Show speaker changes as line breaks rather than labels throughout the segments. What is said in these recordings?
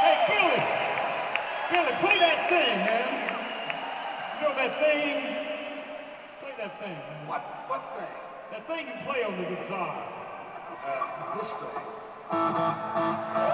Hey, Billy! Billy, play that thing, man. You know that thing? Play that thing, man.
What, what thing?
That thing you play on the guitar.
Uh, this thing.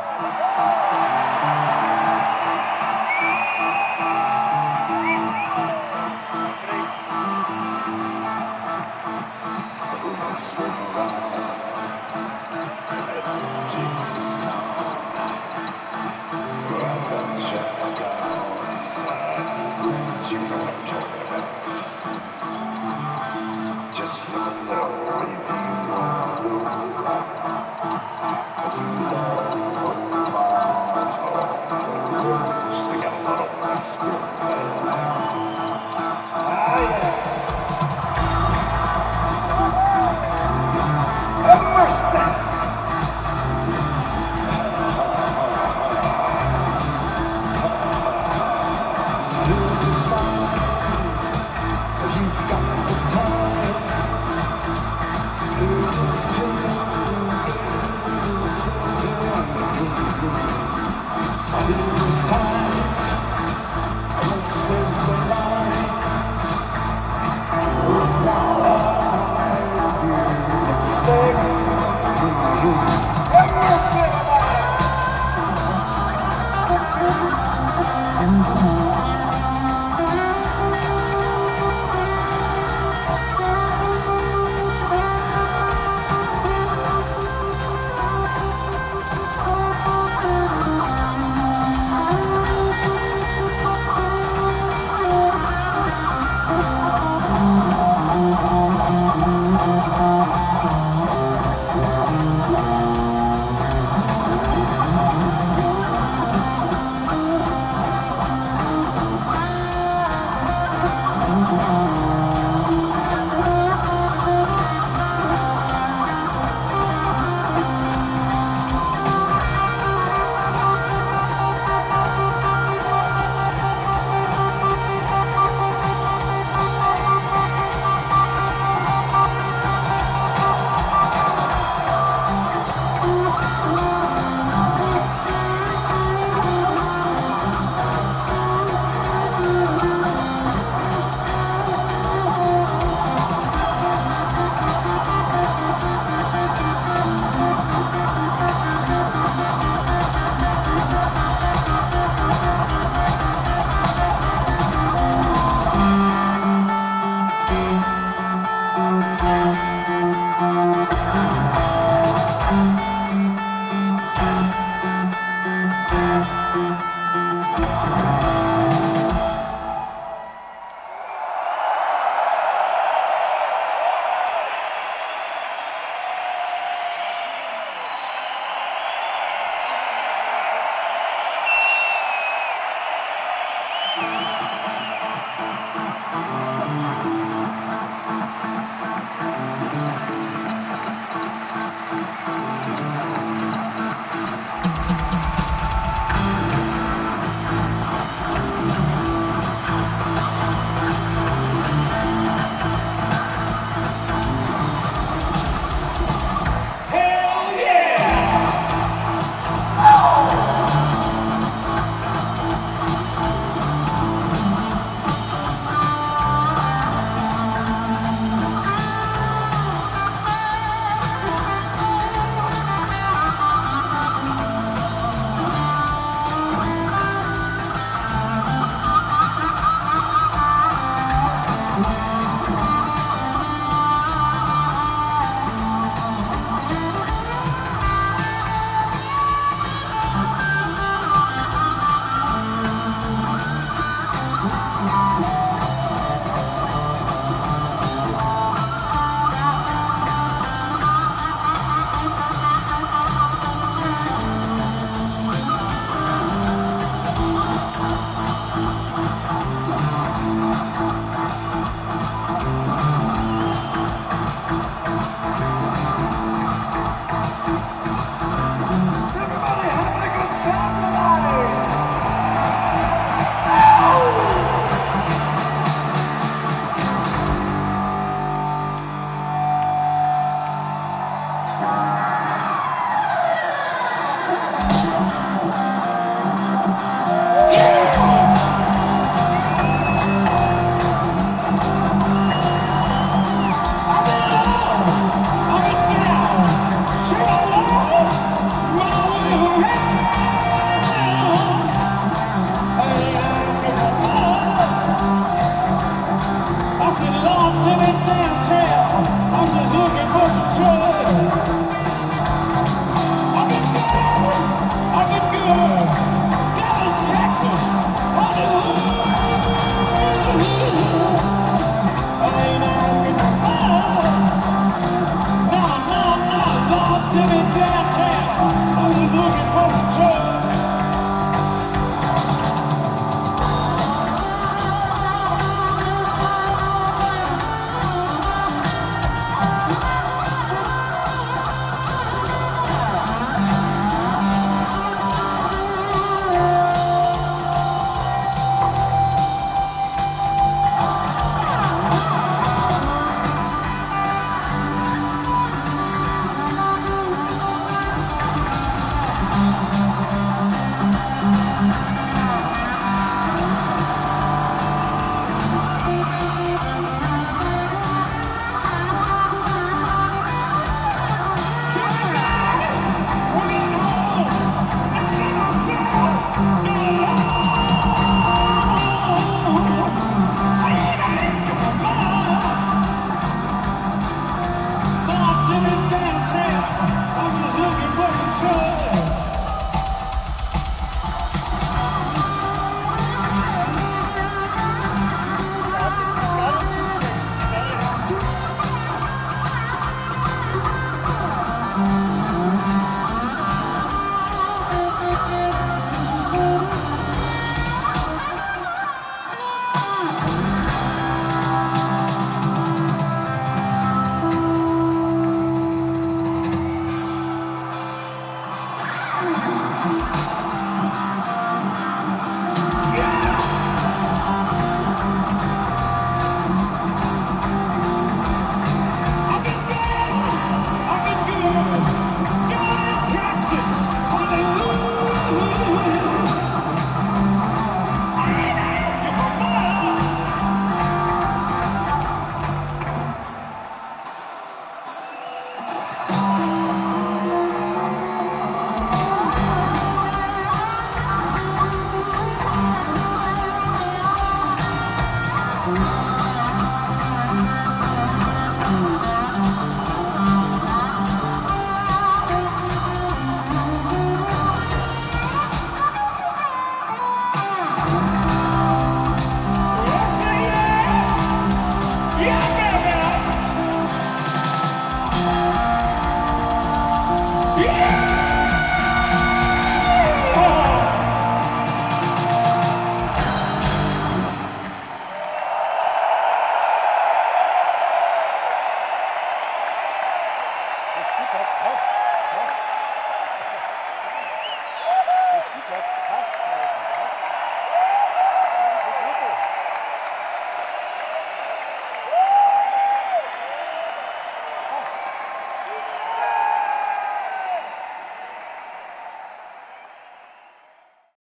想